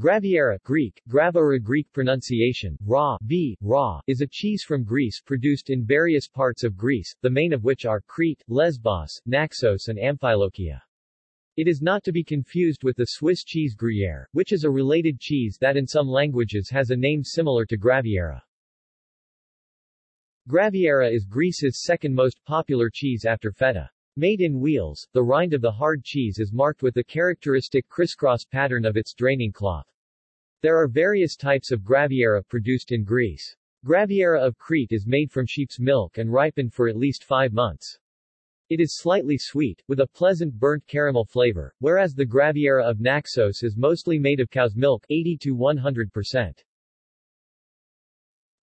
Graviera Greek, Gravera Greek pronunciation, ra, ra, is a cheese from Greece produced in various parts of Greece, the main of which are Crete, Lesbos, Naxos and Amfilochia. It is not to be confused with the Swiss cheese Gruyère, which is a related cheese that in some languages has a name similar to Graviera. Graviera is Greece's second most popular cheese after feta. Made in wheels, the rind of the hard cheese is marked with the characteristic crisscross pattern of its draining cloth. There are various types of graviera produced in Greece. Graviera of Crete is made from sheep's milk and ripened for at least five months. It is slightly sweet, with a pleasant burnt caramel flavor, whereas the graviera of Naxos is mostly made of cow's milk 80 to 100%.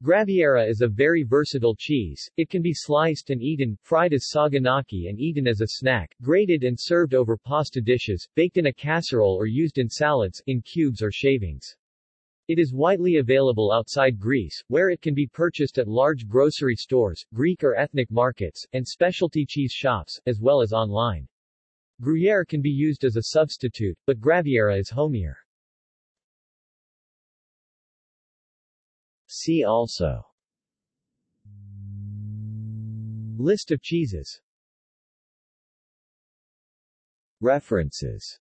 Graviera is a very versatile cheese. It can be sliced and eaten, fried as saganaki and eaten as a snack, grated and served over pasta dishes, baked in a casserole or used in salads, in cubes or shavings. It is widely available outside Greece, where it can be purchased at large grocery stores, Greek or ethnic markets, and specialty cheese shops, as well as online. Gruyere can be used as a substitute, but Graviera is homier. See also. List of cheeses. References